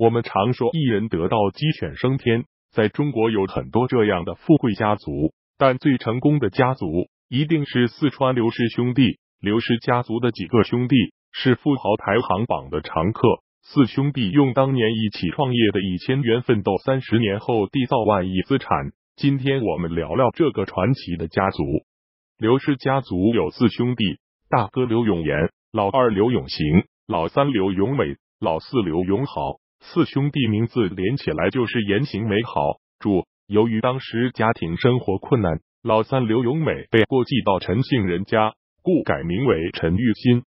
我们常说一人得道鸡犬升天，在中国有很多这样的富贵家族，但最成功的家族一定是四川刘氏兄弟。刘氏家族的几个兄弟是富豪排行榜的常客。四兄弟用当年一起创业的一千元奋斗，三十年后缔造万亿资产。今天我们聊聊这个传奇的家族。刘氏家族有四兄弟：大哥刘永言，老二刘永行，老三刘永伟，老四刘永好。四兄弟名字连起来就是言行美好。注：由于当时家庭生活困难，老三刘永美被过继到陈姓人家，故改名为陈玉新。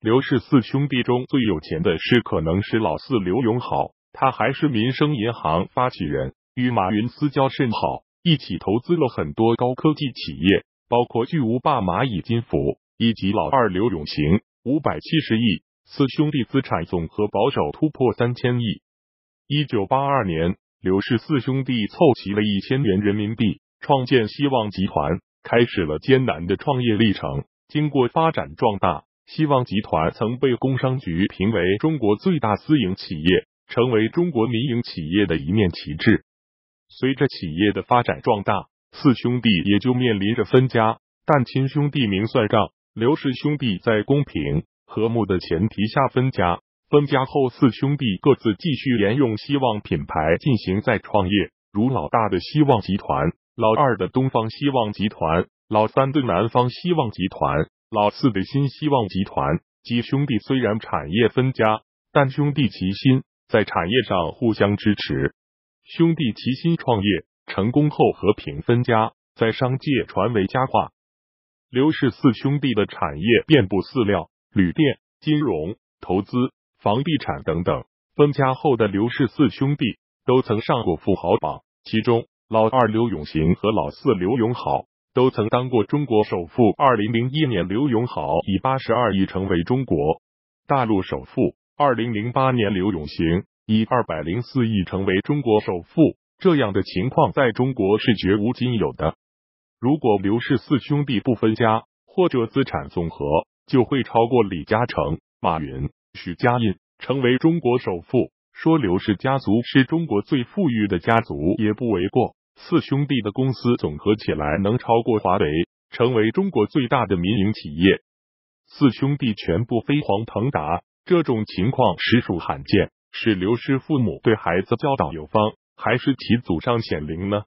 刘氏四兄弟中最有钱的是可能是老四刘永好，他还是民生银行发起人，与马云私交甚好，一起投资了很多高科技企业，包括巨无霸蚂蚁金服以及老二刘永行五百七十亿，四兄弟资产总和保守突破三千亿。一九八二年，刘氏四兄弟凑齐了一千元人民币，创建希望集团，开始了艰难的创业历程。经过发展壮大。希望集团曾被工商局评为中国最大私营企业，成为中国民营企业的一面旗帜。随着企业的发展壮大，四兄弟也就面临着分家。但亲兄弟明算账，刘氏兄弟在公平和睦的前提下分家。分家后，四兄弟各自继续沿用希望品牌进行再创业，如老大的希望集团，老二的东方希望集团，老三的南方希望集团。老四的新希望集团及兄弟虽然产业分家，但兄弟齐心，在产业上互相支持。兄弟齐心创业成功后和平分家，在商界传为佳话。刘氏四兄弟的产业遍布饲料、旅店、金融、投资、房地产等等。分家后的刘氏四兄弟都曾上过富豪榜，其中老二刘永行和老四刘永好。都曾当过中国首富。二零零一年，刘永好以八十二亿成为中国大陆首富。二零零八年，刘永行以二百零四亿成为中国首富。这样的情况在中国是绝无仅有的。如果刘氏四兄弟不分家，或者资产总和就会超过李嘉诚、马云、许家印，成为中国首富。说刘氏家族是中国最富裕的家族也不为过。四兄弟的公司总合起来能超过华为，成为中国最大的民营企业。四兄弟全部飞黄腾达，这种情况实属罕见。是刘氏父母对孩子教导有方，还是其祖上显灵呢？